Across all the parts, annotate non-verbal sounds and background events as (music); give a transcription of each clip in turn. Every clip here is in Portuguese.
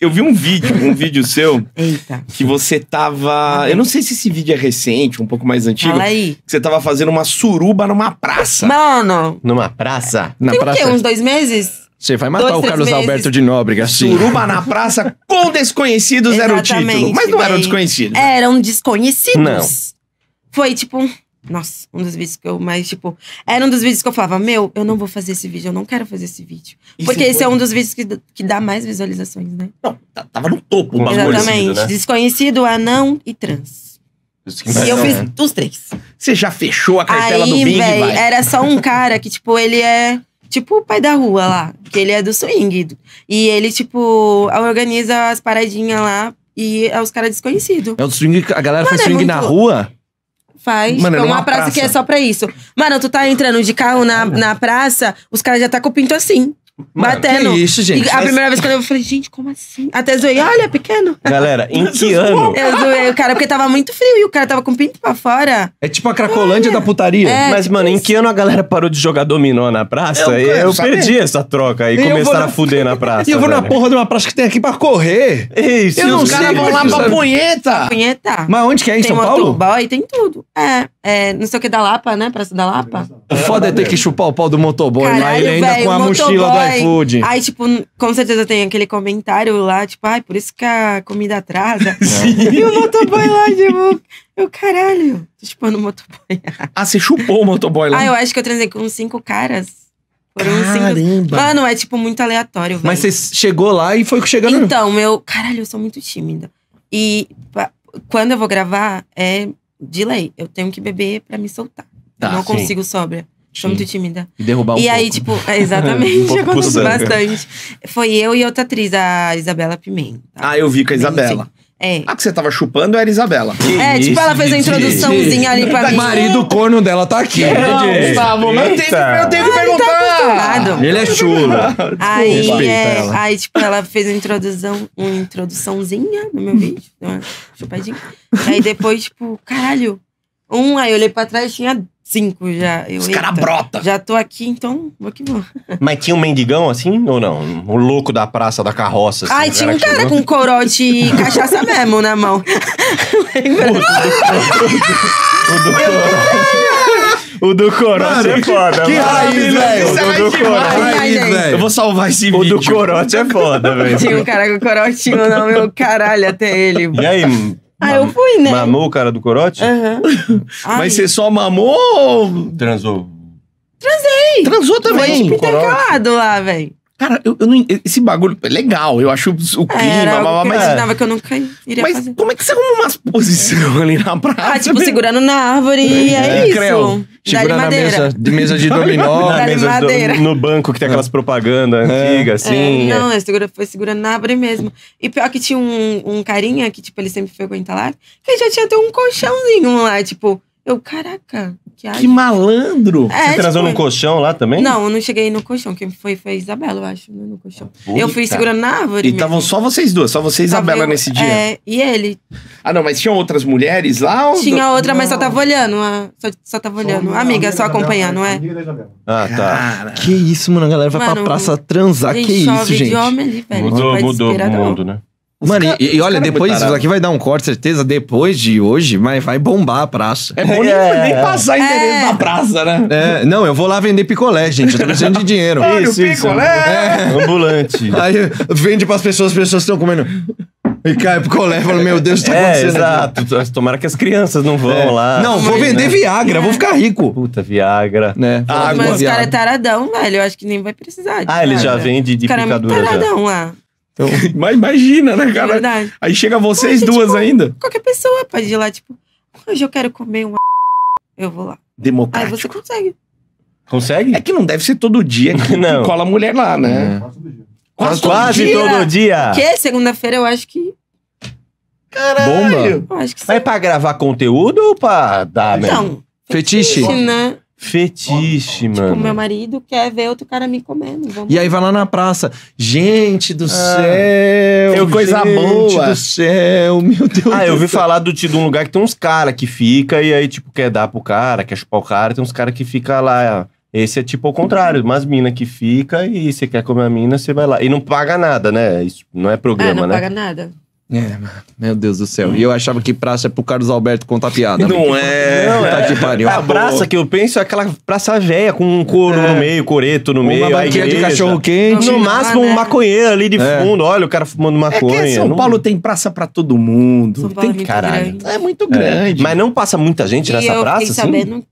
Eu vi um vídeo, um vídeo seu, Eita. que você tava. Eu não sei se esse vídeo é recente, um pouco mais antigo. Fala aí. Que você tava fazendo uma suruba numa praça. Mano, Numa praça? Na tem o praça. quê? Uns dois meses? Você vai matar Dois, o Carlos meses. Alberto de Nóbrega, assim. Suruba na praça com (laughs) desconhecidos era o título. Exatamente, Mas não era o véi. desconhecido. Eram desconhecidos. Não. Foi tipo. Nossa, um dos vídeos que eu mais, tipo. Era um dos vídeos que eu falava: Meu, eu não vou fazer esse vídeo, eu não quero fazer esse vídeo. E Porque você esse foi- é um dos vídeos que, que dá mais visualizações, né? Não, tá- tava no topo o bagulho. Exatamente. né? Desconhecido, anão e trans. Isso E eu fiz né? os três. Você já fechou a cartela Aí, do Bing, véi, vai. era só um cara que, tipo, ele é. Tipo o pai da rua lá. Que ele é do swing. E ele, tipo, organiza as paradinhas lá. E é os caras desconhecidos. É o swing, a galera faz é swing na muito- rua. Faz. Mano, é uma praça, praça. que é só pra isso. Mano, tu tá entrando de carro na, na praça, os caras já tá com o pinto assim. Batendo. Que isso, gente? E a primeira vez que eu falei, gente, como assim? Até zoei, olha, é pequeno. Galera, em (laughs) que ano? Eu zoei o cara porque tava muito frio e o cara tava com o pinto pra fora. É tipo a Cracolândia da putaria. É, Mas, tipo mano, em isso. que ano a galera parou de jogar dominó na praça? Eu Eu, saber. perdi essa troca aí. E eu vou Começaram na- a fuder na praça. (laughs) E eu vou na velho. porra de uma praça que tem aqui pra correr. Isso, Eu não Os sei, caras vão lá pra sabe- punheta. Punheta. Mas onde que é? Em tem São Paulo? motoboy, tem tudo. É, é, não sei o que da Lapa, né? Praça da Lapa. O foda é ter que chupar o pau do motoboy lá. Ele ainda velho, com a mochila do iFood. Aí, tipo, com certeza tem aquele comentário lá, tipo, ai, por isso que a comida atrasa. (laughs) Sim. E o motoboy lá, tipo, eu, caralho, tô chupando o motoboy. Ah, você chupou o motoboy lá. Ah, eu acho que eu transei com cinco caras. Foram uns cinco. Caramba. Mano, é tipo muito aleatório, velho. Mas você chegou lá e foi chegando. Então, meu. Caralho, eu sou muito tímida. E pa- quando eu vou gravar, é de lei. Eu tenho que beber pra me soltar. Tá, não sim. consigo sóbria. Sou Sim. muito tímida. E derrubar um e aí, pouco. tipo, (laughs) é, exatamente, Um pouco acontece pulsando. bastante. Foi eu e outra atriz, a Isabela Pimenta. Ah, eu vi com a Isabela. É. Ah, que você tava chupando era a Isabela. É, tipo, ela fez a introduçãozinha ali pra O mim. marido corno dela tá aqui. Não, Gustavo, eu tenho que, eu tenho que perguntar. acostumado. Ele é chulo. Aí, é, aí, tipo, ela fez uma introdução, uma introduçãozinha no meu vídeo, uma chupadinha. Aí depois, tipo, caralho, um, aí eu olhei pra trás tinha cinco já. Eu, Os caras brotam. Já tô aqui, então vou que vou. (laughs) Mas tinha um mendigão assim ou não? O louco da praça da carroça. Assim, Ai, o tinha um cara chegou? com corote e (laughs) cachaça mesmo na mão. (laughs) Lembra? O do corote é foda, Que raiz, velho. O do, do corote. Raiz, gente. velho. Eu vou salvar esse O vídeo. do corote é foda, velho. Tinha um cara com corotinho na meu caralho até ele. E aí, Ah, eu fui, né? mamou o cara do corote? Aham. (laughs) Ai, Mas você só mamou ou Transou. transou foi também? tipo intercalado lá, velho. Cara, eu, eu não, esse bagulho é legal. Eu acho o clima, Era blá, blá, algo que eu mas, imaginava que eu nunca iria mas fazer. como é que você arruma umas (laughs) posições ali na praça? Ah, tipo, segurando na árvore é, É, isso. creu. Segura na madeira. mesa, de mesa de (laughs) dominó. Na mesa do- madeira. no banco que tem aquelas propagandas É. antigas, assim. É, não, eu segura, foi segurando na árvore mesmo. E pior que tinha um, um carinha que, tipo, ele sempre frequenta lá, que ele já tinha até um colchãozinho lá, tipo, eu, caraca, que Que malandro. É, Você transou tipo, num colchão lá também? Não, eu não cheguei no colchão. Quem foi foi a Isabela, eu acho, né, no colchão. eu fui Puta. segurando na árvore. E estavam só vocês duas, só você e Isabela eu- nesse dia. É, e ele. Ah, não, mas tinham outras mulheres lá? ou- Tinha outra, mas só tava olhando. a- Só, só tava olhando. Amiga, só acompanhando, é? Ah, tá. Cara, Que isso, mano? A galera vai pra Mano, praça transar. Gente, Que isso, gente? de homem ali, velho. Mudou, Vai mudou o mundo, né? Mano, e- e, os olha, cara é depois, isso aqui vai dar um corte, certeza, depois de hoje, mas vai bombar a praça. é bom nem, É. nem passar endereço É. da praça, né? É, não, eu vou lá vender picolé, gente. Eu tô precisando de dinheiro. (laughs) Olha Isso, o isso. picolé. Ambulante. Aí vende pras pessoas, as pessoas estão comendo. E cai picolé, fala, meu Deus, tá É, acontecendo exato. Tomara que as crianças não vão É. lá. Não, vou vender Viagra, vou ficar rico. Puta, Viagra. Né? Ah, Vou Mas os caras é taradão, velho. Eu acho que nem vai precisar. de Ah, ele já vem de, Os caras é picadura já. taradão lá. (laughs) Mas imagina, né, É cara? verdade. Aí chega vocês Mas, duas tipo, ainda. Qualquer pessoa pode ir lá, tipo, hoje eu quero comer uma. (laughs) Eu vou lá. Aí Democrático. você consegue. Consegue? É que não deve ser todo dia que, (laughs) Não. cola mulher lá, né? Quase, todo quase dia. todo dia. Que segunda-feira eu acho que. Caralho. Eu acho que sim. Mas é pra gravar conteúdo ou pra dar mesmo? Então, Fetiche. né? Fetiche, Tipo, mano. meu marido quer ver outro cara me comendo. Vamos. E aí vai lá na praça. Gente do céu. Tem coisa gente boa. do céu, meu Deus Ah, eu ouvi céu. falar do, de um lugar que tem uns caras que fica e aí, tipo, quer dar pro cara, quer chupar o cara. Tem uns caras que fica lá Esse é tipo ao contrário, umas minas que fica e você quer comer a mina, você vai lá. E não paga nada, né? Isso não é É, programa, não né? paga nada. É, meu Deus do céu. E eu achava que praça é pro Carlos Alberto contar piada. Não é. Não, Tá que pariu. A praça que eu penso é aquela praça velha, com um couro É. no meio, coreto no meio, Uma a barquinha de cachorro quente. No Não, máximo, né? um maconheiro ali de É. fundo. Olha o cara fumando É maconha. que São Não- Paulo tem praça pra todo mundo. São Paulo tem é muito caralho. grande. É muito É. grande. Mas não passa muita gente e nessa eu praça, fiquei assim?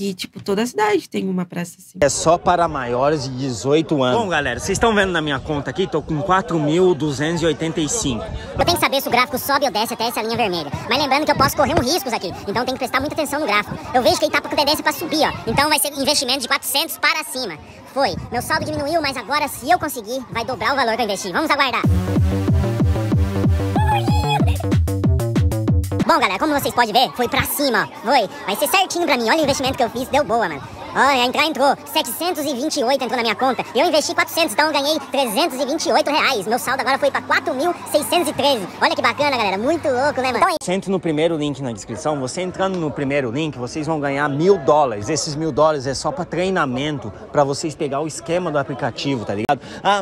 Que, tipo, toda a cidade tem uma praça assim. É só para maiores de 18 anos. Bom, galera, vocês estão vendo na minha conta aqui, tô com 4.285. Eu tenho que saber se o gráfico sobe ou desce até essa linha vermelha. Mas lembrando que eu posso correr um riscos aqui, então tem que prestar muita atenção no gráfico. Eu vejo que ele tá com tendência para subir, ó. Então vai ser investimento de 400 para cima. Foi. Meu saldo diminuiu, mas agora se eu conseguir, vai dobrar o valor que eu investi. Vamos aguardar. Bom, galera, como vocês podem ver, foi pra cima. Foi. Vai ser certinho pra mim. Olha o investimento que eu fiz, deu boa, mano. Olha, entrar entrou. 728 entrou na minha conta. Eu investi 400, então eu ganhei 328 reais. Meu saldo agora foi pra 4.613. Olha que bacana, galera. Muito louco, né, mano? Então é entra no primeiro link na descrição. Você entrando no primeiro link, vocês vão ganhar mil dólares. Esses mil dólares é só para treinamento, para vocês pegar o esquema do aplicativo, tá ligado? Ah,